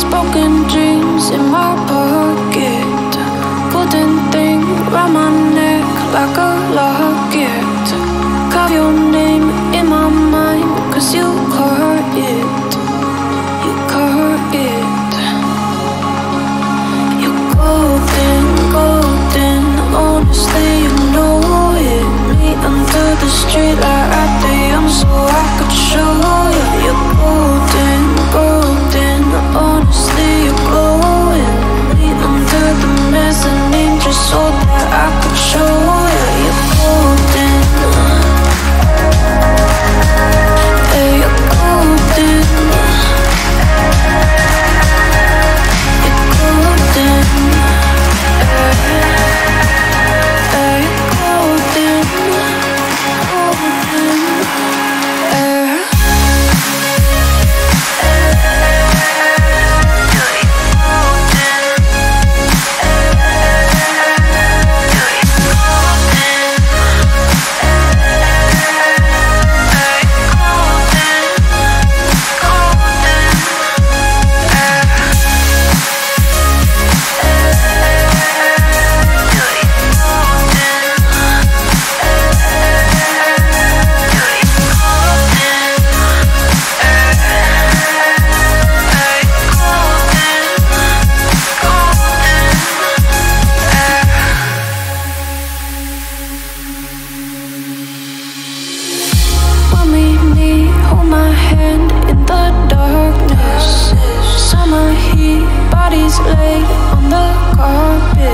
these broken dreams in my pocket. Golden thing around my neck like a locket. Cover. your in the darkness. Summer heat, bodies lay on the carpet.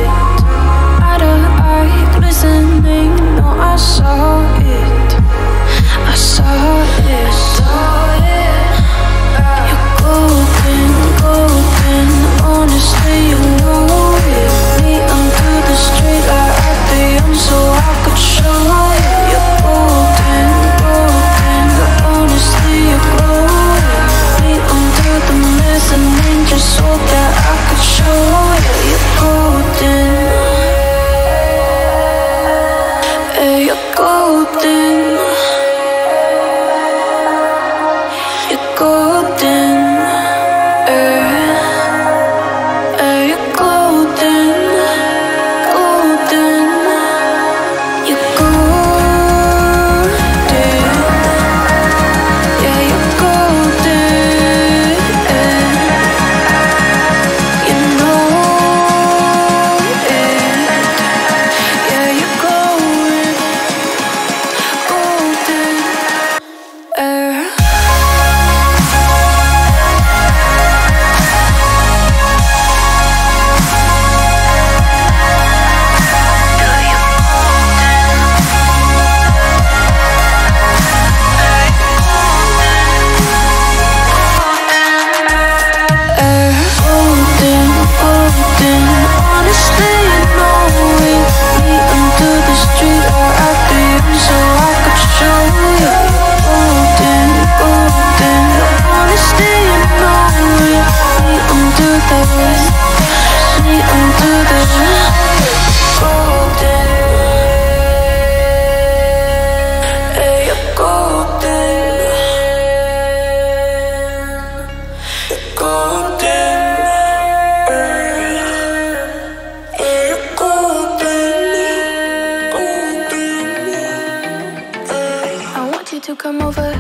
come over?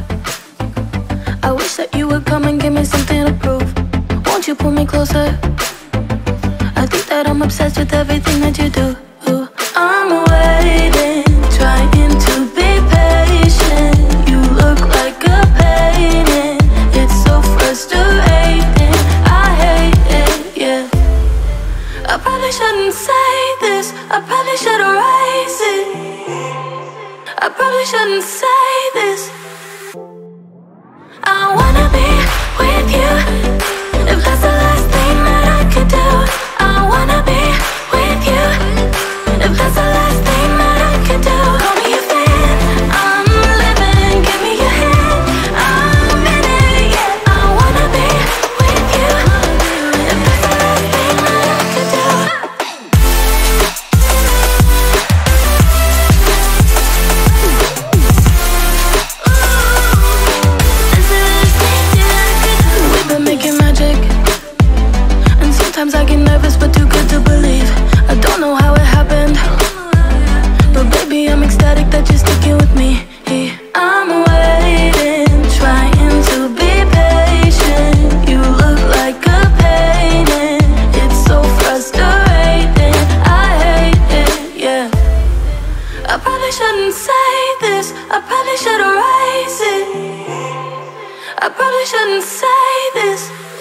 I wish that you would come and give me something to prove. Won't you pull me closer? I think that I'm obsessed with everything that you do. I'm waiting, trying to be patient. You look like a painting, it's so frustrating. I hate it, yeah. I probably shouldn't say this, I probably should erase it. I probably shouldn't say this. I probably shouldn't say this.